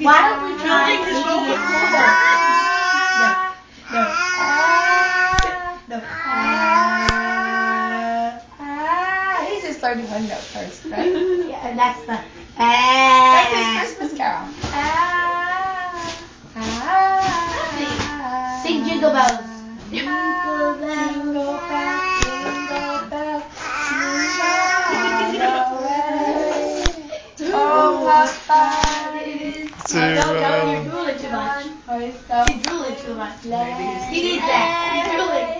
Why don't we try Building his making it more? No, no, no. He's just learning one note first, right? Yeah, and that's the. That's his Christmas carol. Ah. Ah. Sing Jingle Bells. Jingle bells, To, No, no, you're um, drooling too much. for so You're drooling too much. He needs that. He's drooling.